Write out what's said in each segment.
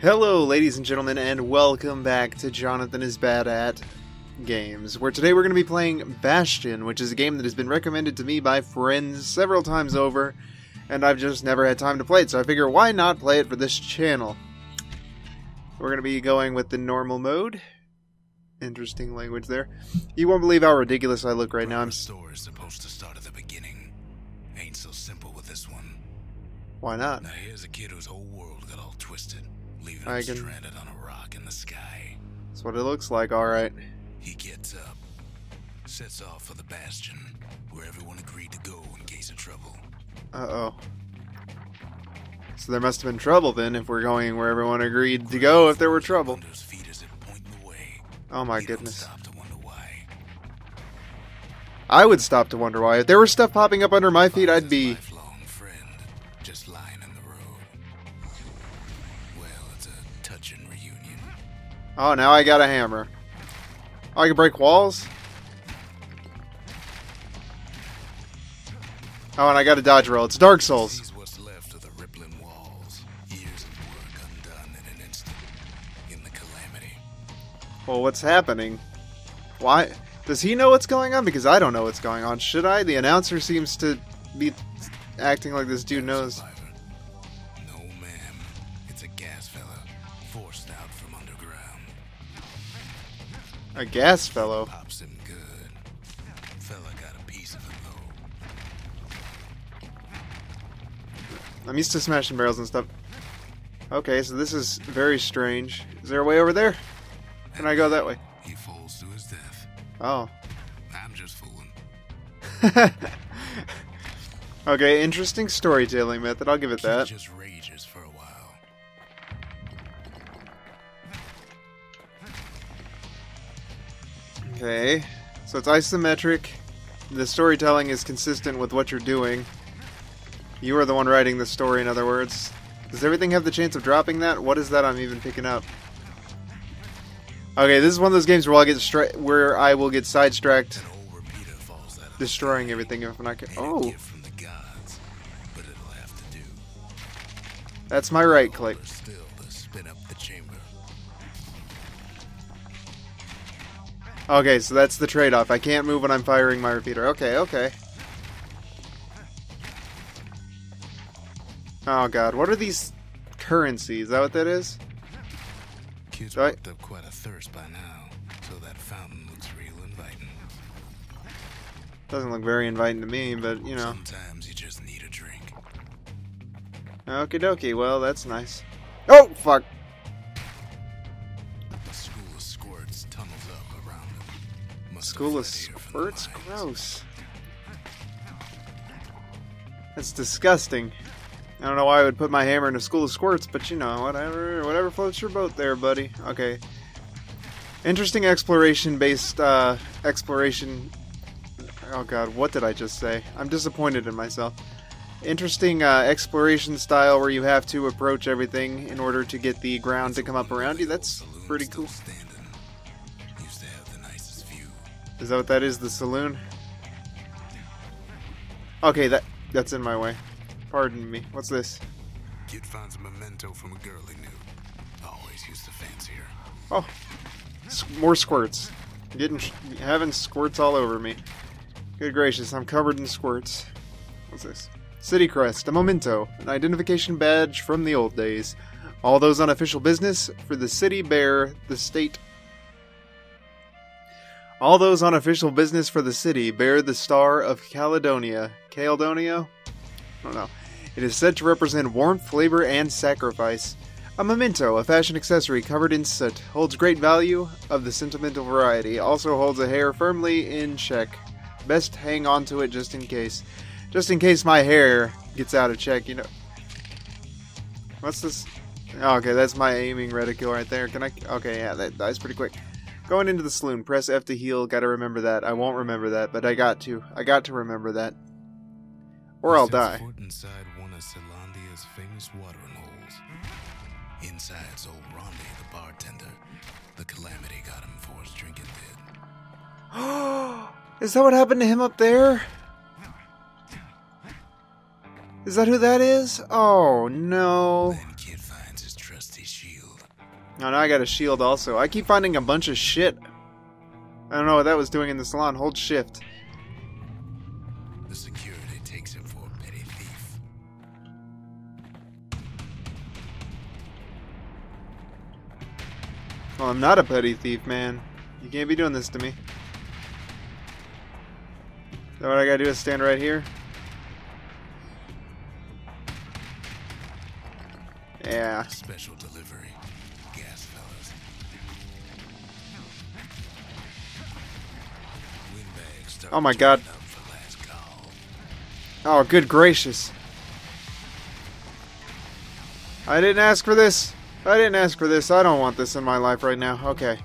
Hello, ladies and gentlemen, and welcome back to Jonathan is Bad at Games, where today we're going to be playing Bastion, which is a game that has been recommended to me by friends several times over, and I've just never had time to play it, so I figure why not play it for this channel? We're going to be going with the normal mode. Interesting language there. You won't believe how ridiculous I look right now. I'm. Story is supposed to start at the beginning. Ain't so simple with this one. Why not? Now here's a kid whose whole world got all twisted, leaving I him can- stranded on a rock in the sky. That's what it looks like, alright. He gets up, sets off for the bastion, where everyone agreed to go in case of trouble. Uh oh. So there must have been trouble then if we're going where everyone agreed to go if there were trouble. Oh my don't goodness. Stop to wonder why. I would stop to wonder why. If there was stuff popping up under my feet, I'd be. just lying in the road. Well, it's a touching reunion. Oh, now I got a hammer. Oh, I can break walls? Oh, and I got a dodge roll. It's Dark Souls. Well, what's happening? Why? Does he know what's going on? Because I don't know what's going on. Should I? The announcer seems to be acting like this dude knows. No, ma'am. It's a gas fella. Forced out from underground. A gas fellow. Pops him good. Fella got a piece of it though. I'm used to smashing barrels and stuff. Okay, so this is very strange. Is there a way over there? Can I go that way? He falls to his death. Oh. I'm just fooling. okay, interesting storytelling method. I'll give it that. just rages for a while. Okay, so it's isometric. The storytelling is consistent with what you're doing. You are the one writing the story, in other words. Does everything have the chance of dropping that? What is that I'm even picking up? Okay, this is one of those games where I'll get where I will get sidetracked, destroying everything if I'm not. Oh, that's my right click. Okay, so that's the trade-off. I can't move when I'm firing my repeater. Okay, okay. Oh god, what are these currencies? Is that what that is? Kids Right. worked up quite a thirst by now, so that fountain looks real inviting. Doesn't look very inviting to me, but you know. Sometimes you just need a drink. Okie dokie, well, that's nice. Oh, fuck. A school of squirts tunnels up around them. Must School of fled here from the squirts? Gross. That's disgusting. I don't know why I would put my hammer in a school of squirts, but you know, whatever, whatever floats your boat there, buddy. Okay. Interesting exploration-based, uh, exploration... Oh god, what did I just say? I'm disappointed in myself. Interesting, uh, exploration style where you have to approach everything in order to get the ground to come up around you. That's pretty cool. Is that what that is? The saloon? Okay, that that's in my way. Pardon me. What's this? Kid finds a memento from a girl he knew. Always used to fancy her. Oh, s- more squirts. Getting having squirts all over me. Good gracious, I'm covered in squirts. What's this? City crest, a memento, an identification badge from the old days. All those on official business for the city bear the state. All those on official business for the city bear the star of Caledonia. Caledonia? I don't know. It is said to represent warmth, labor, and sacrifice. A memento, a fashion accessory covered in soot, holds great value of the sentimental variety. Also holds a hair firmly in check. Best hang on to it just in case. Just in case my hair gets out of check, you know. What's this? Oh, okay, that's my aiming reticule right there. Can I? Okay, yeah, that dies pretty quick. Going into the saloon, press F to heal. Gotta remember that. I won't remember that, but I got to. I got to remember that. Or I'll die. Of Caelondia's famous watering holes. Inside's old Rondi, the bartender. The calamity got him for his drinking bit. Is that what happened to him up there? Is that who that is? Oh no. Then kid finds his trusty shield. Oh, now I got a shield also. I keep finding a bunch of shit. I don't know what that was doing in the salon. Hold shift. I'm not a petty thief, man. You can't be doing this to me. That what I gotta do is stand right here? Yeah. Special delivery. Gas fellas. Oh my God. turning up for last call. Oh, good gracious. I didn't ask for this. I didn't ask for this. I don't want this in my life right now. Okay.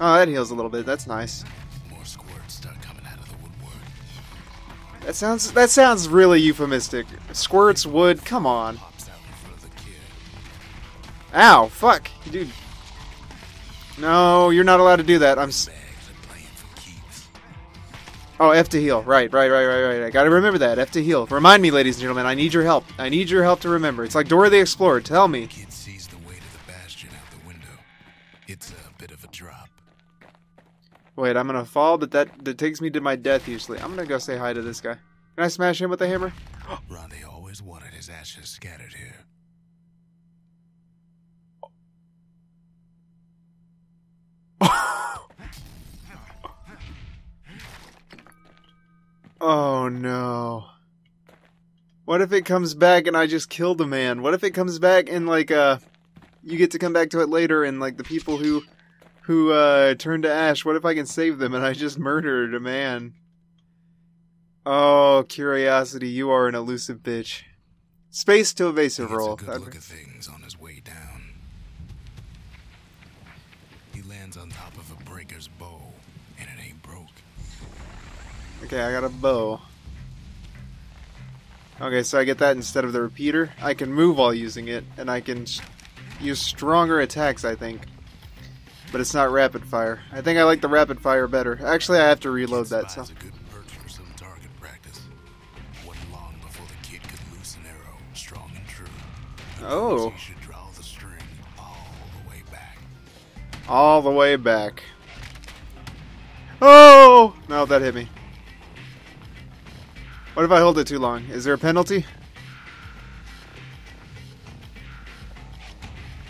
Oh, that heals a little bit. That's nice. More squirts start coming out of the woodwork. That sounds that sounds really euphemistic. Squirts, wood, come on. Pops out in front of the kid. Ow, fuck. Dude. No, you're not allowed to do that. I'm s- Bags are playing for keeps. Oh, F to heal. Right, right, right, right, right. I gotta remember that. F to heal. Remind me, ladies and gentlemen. I need your help. I need your help to remember. It's like Dora the Explorer. Tell me. Wait, I'm gonna fall, but that, that takes me to my death usually. I'm gonna go say hi to this guy. Can I smash him with a hammer? Ronde always wanted his ashes scattered here. Oh no. What if it comes back and I just killed a man? What if it comes back and like uh you get to come back to it later and like the people who who uh turned to ash, what if I can save them and I just murdered a man? Oh, curiosity, you are an elusive bitch. Space to evasive gets a roll. good look at things on his way down. He lands on top of a breaker's bow, and it ain't broke. Okay, I got a bow. Okay, so I get that instead of the repeater. I can move while using it, and I can use stronger attacks, I think but it's not rapid fire. I think I like the rapid fire better. Actually, I have to reload that. So. Oh. all the way back. Oh! No, that hit me. What if I hold it too long? Is there a penalty?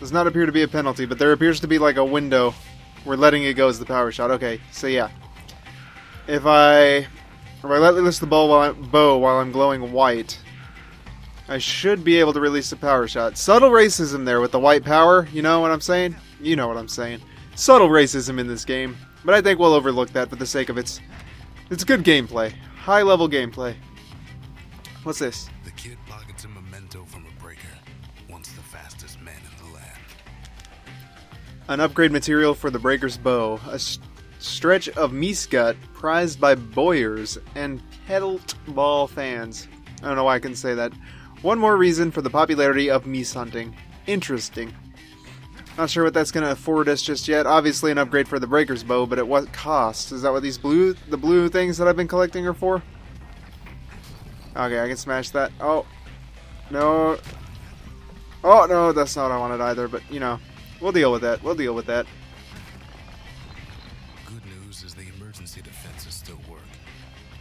Does not appear to be a penalty, but there appears to be like a window where letting it go is the power shot. Okay, so yeah. If I if I let loose the bow while I, bow while I'm glowing white, I should be able to release the power shot. Subtle racism there with the white power, you know what I'm saying? You know what I'm saying. Subtle racism in this game, but I think we'll overlook that for the sake of its it's good gameplay. High level gameplay. What's this? The kid An upgrade material for the Breaker's Bow. A stretch of Meesgut prized by Bowyers and Pedalt Ball fans. I don't know why I can say that. One more reason for the popularity of Meese hunting. Interesting. Not sure what that's going to afford us just yet. Obviously, an upgrade for the Breaker's Bow, but at what cost? Is that what these blue, the blue things that I've been collecting are for? Okay, I can smash that. Oh, no. Oh no, that's not what I wanted either. But you know, we'll deal with that. We'll deal with that. Good news is the emergency defenses still work.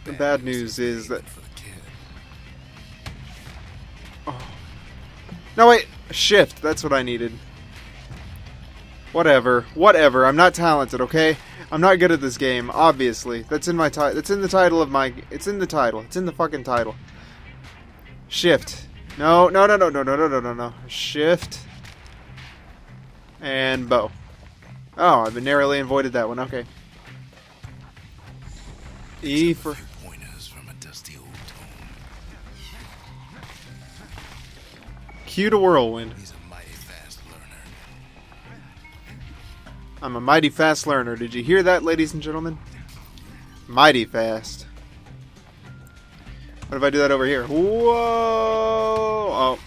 The bad news is even that- for the kid. Oh. No wait, shift. That's what I needed. Whatever, whatever. I'm not talented, okay? I'm not good at this game. Obviously, that's in my title. That's in the title of my. It's in the title. It's in the fucking title. Shift. No, no, no, no, no, no, no, no, no, no. Shift. And bow. Oh, I've narrowly avoided that one. Okay. E for. Few pointers from a dusty old tome. Q to whirlwind. He's a mighty fast learner. I'm a mighty fast learner. Did you hear that, ladies and gentlemen? Mighty fast. What if I do that over here? Whoa! Oh.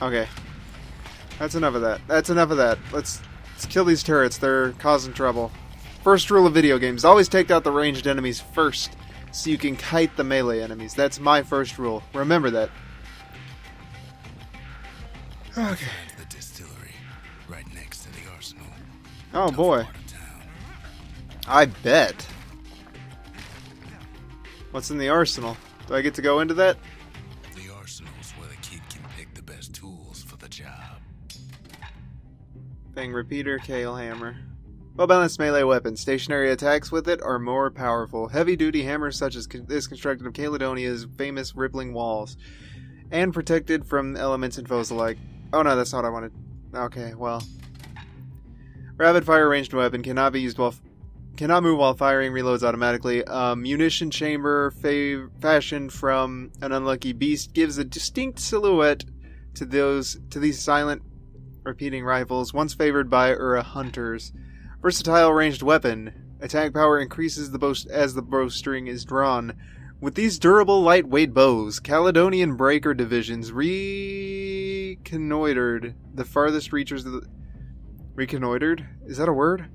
Okay. That's enough of that. That's enough of that. Let's let's kill these turrets. They're causing trouble. First rule of video games always take out the ranged enemies first, so you can kite the melee enemies. That's my first rule. Remember that. Okay. The distillery, right next to the arsenal. Oh boy. part of town. I bet. What's in the arsenal? Do I get to go into that? Fang repeater, Cael hammer. Well balanced melee weapon. Stationary attacks with it are more powerful. Heavy duty hammers such as this constructed of Caledonia's famous rippling walls. And protected from elements and foes alike. Oh no, that's not what I wanted. Okay, well. Rapid fire ranged weapon cannot be used while. Cannot move while firing, reloads automatically. A munition chamber fa- fashioned from an unlucky beast gives a distinct silhouette to those to these silent repeating rifles, once favored by Ura hunters. Versatile ranged weapon. Attack power increases the bow as the bowstring is drawn. With these durable lightweight bows, Caledonian Breaker divisions reconnoitered the farthest reaches of the reconnoitered. Is that a word?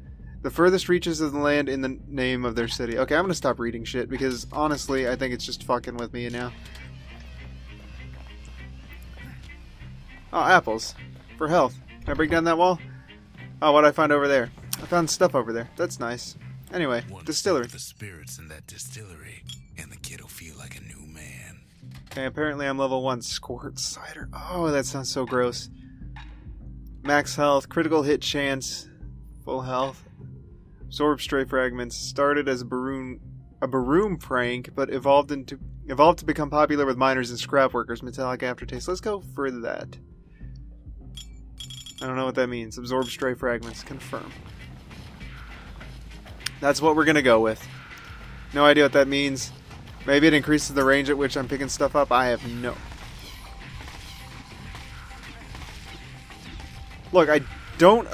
The furthest reaches of the land in the name of their city. Okay, I'm gonna stop reading shit because honestly, I think it's just fucking with me now. Oh, apples for health. Can I break down that wall? Oh, what I find over there? I found stuff over there. That's nice. Anyway, One distillery. The spirits in that distillery, and the kid'll feel like a new man. Okay, apparently I'm level 1. Squirt cider. Oh, that sounds so gross. Max health, critical hit chance, full health. Absorb stray fragments. Started as a baroon, a baroom prank, but evolved into evolved to become popular with miners and scrap workers. Metallic aftertaste. Let's go for that. I don't know what that means. Absorb stray fragments. Confirm. That's what we're gonna go with. No idea what that means. Maybe it increases the range at which I'm picking stuff up. I have no. Look, I don't.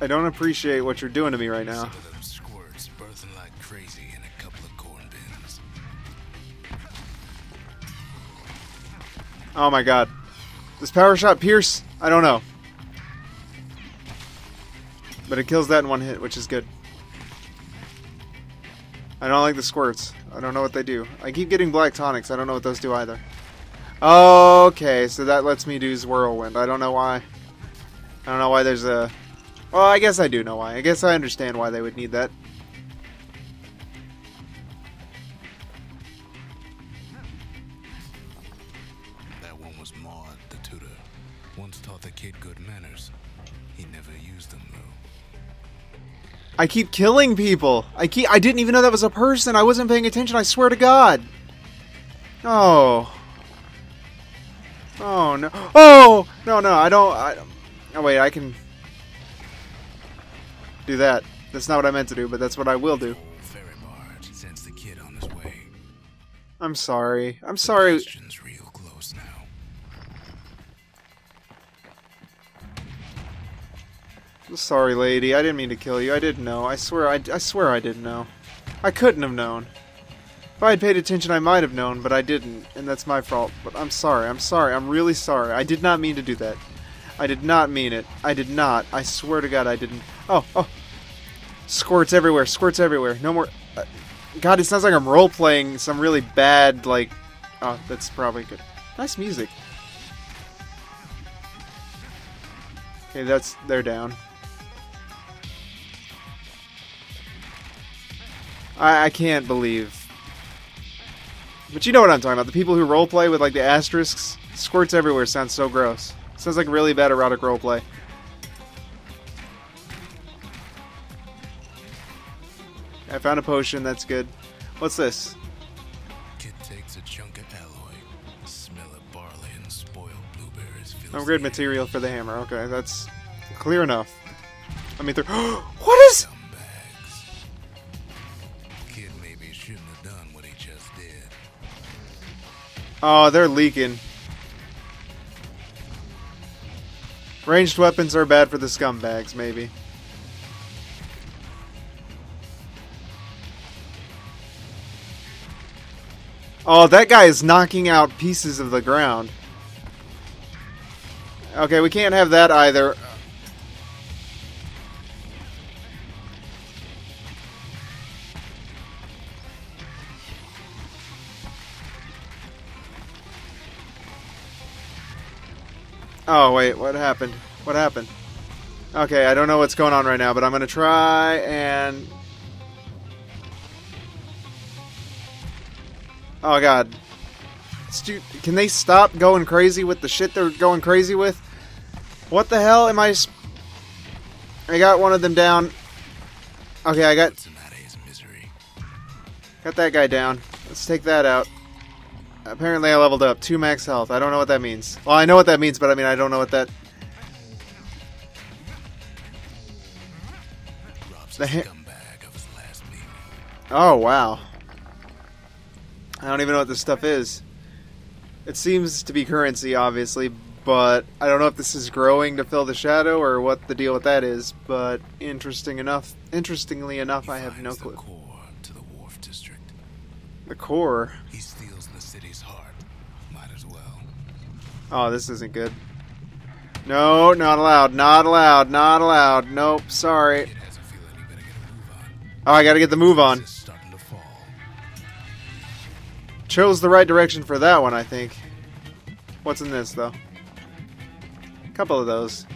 I don't appreciate what you're doing to me right now. Some of them squirts birthing like crazy in a couple of corn bins. Oh my god. Does power shot pierce? I don't know. But it kills that in one hit, which is good. I don't like the squirts. I don't know what they do. I keep getting black tonics. I don't know what those do either. Okay, so that lets me use whirlwind. I don't know why. I don't know why there's a. Well, I guess I do know why. I guess I understand why they would need. That I keep killing people. I keep. I didn't even know that was a person. I wasn't paying attention. I swear to God. Oh. Oh no. Oh no no. I don't. I, oh wait. I can do that. That's not what I meant to do, but that's what I will do. Ferry barge sends the kid on his way. I'm sorry. I'm sorry. Sorry, lady. I didn't mean to kill you. I didn't know. I swear. I, I swear I didn't know. I couldn't have known. If I had paid attention, I might have known, but I didn't, and that's my fault. But I'm sorry. I'm sorry. I'm really sorry. I did not mean to do that. I did not mean it. I did not. I swear to God, I didn't. Oh, oh. Squirts everywhere. Squirts everywhere. No more. Uh, God, it sounds like I'm role playing some really bad, like. Oh, that's probably good. Nice music. Okay, that's. They're down. I, I can't believe. But you know what I'm talking about. The people who roleplay with like the asterisks, squirts everywhere sounds so gross. Sounds like really bad erotic roleplay. I found a potion, that's good. What's this? Kid takes a chunk of alloy. Smell of barley and spoiled blueberries Upgrade material for the hammer. Okay, that's clear enough. Let me through. what is? Oh, they're leaking. Ranged weapons are bad for the scumbags, maybe. Oh, that guy is knocking out pieces of the ground. Okay, we can't have that either. Oh, wait, what happened? What happened? Okay, I don't know what's going on right now, but I'm gonna try and... Oh god. Stu Can they stop going crazy with the shit they're going crazy with? What the hell am I... I got one of them down. Okay, I got got that guy down. Let's take that out. Apparently I leveled up. Two max health. I don't know what that means. Well, I know what that means, but I mean, I don't know what that... The the ha- scumbag of his last meal. Oh, wow. I don't even know what this stuff is. It seems to be currency, obviously, but I don't know if this is growing to fill the shadow or what the deal with that is, but interesting enough, interestingly enough, He I have no finds the clue. core to the wharf district. The core. He steals the city's heart. Might as well. Oh, this isn't good. No, not allowed, not allowed, not allowed. Nope, sorry. Oh, I gotta get the move on. Chose the right direction for that one, I think. What's in this, though? Couple of those.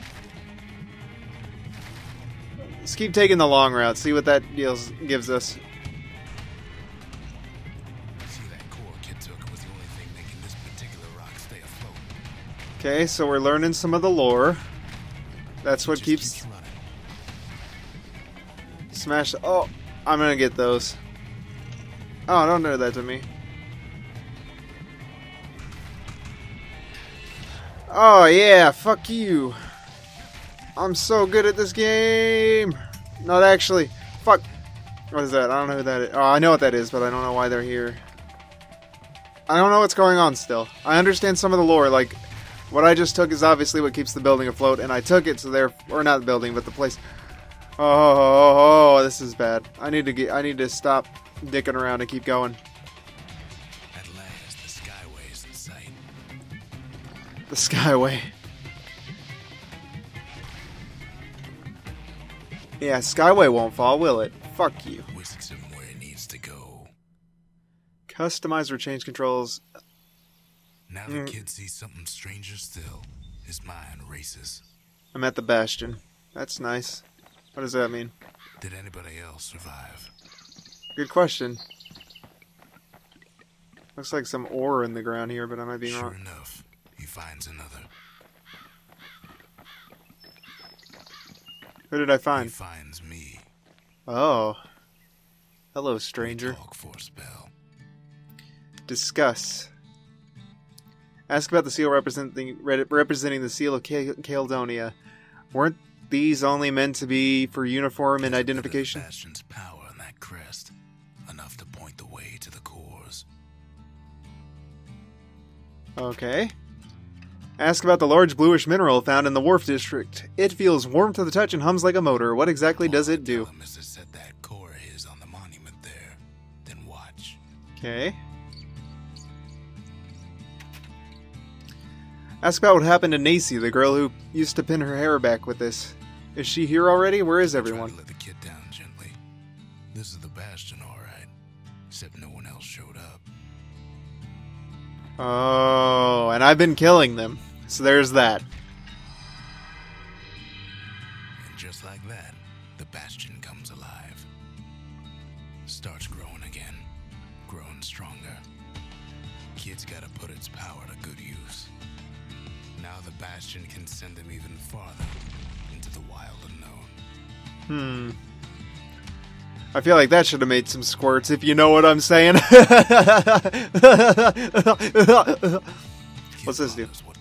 Let's keep taking the long route, see what that deals gives us. Okay, so we're learning some of the lore. That's what keeps smash. Oh, I'm gonna get those. Oh, don't do that to me. Oh yeah, fuck you. I'm so good at this game. Not actually. Fuck. What is that? I don't know who that is. Oh, I know what that is, but I don't know why they're here. I don't know what's going on still. I understand some of the lore, like what I just took is obviously what keeps the building afloat, and I took it so there, or not the building, but the place. Oh, oh, oh, this is bad. I need to get. I need to stop dicking around and keep going. At last, the skyway is in sight. The Skyway. Yeah, Skyway won't fall, will it? Fuck you. Whisks where he needs to go. Customize or change controls. Now the Mm. kid sees something stranger still. His mind races. I'm at the Bastion. That's nice. What does that mean? Did anybody else survive? Good question. Looks like some ore in the ground here, but I might be sure wrong. enough, he finds another. Who did I find? He find? finds me. Oh. Hello, stranger. Talk for a spell. Discuss. Ask about the seal representing representing the seal of Cal- Caledonia. Weren't these only meant to be for uniform and There's a bit of identification? Bastion's power in that crest, enough to point the way to the cores. Okay. Ask about the large bluish mineral found in the Wharf District. It feels warm to the touch and hums like a motor. What exactly does it do? tell Ask about what happened to Nacy, the girl who used to pin her hair back with this. Is she here already? Where is everyone? let the kid down gently. This is the Bastion, all right. Except no one else showed up. Oh, and I've been killing them. So there's that. And just like that, Bastion can send him even farther into the wild unknown. Hmm. I feel like that should have made some squirts, if you know what I'm saying. What's this do? what.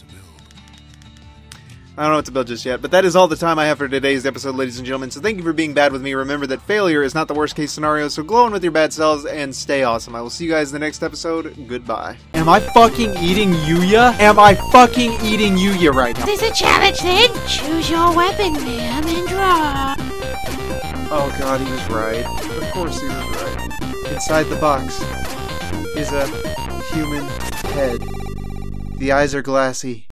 I don't know what to build just yet, but that is all the time I have for today's episode, ladies and gentlemen. So thank you for being bad with me. Remember that failure is not the worst case scenario, so glow on with your bad selves and stay awesome. I will see you guys in the next episode. Goodbye. Am I fucking eating Yuya? Am I fucking eating Yuya right now? There's a challenge then. Choose your weapon, ma'am, and draw. Oh god, he was right. Of course he was right. Inside the box is a human head. The eyes are glassy.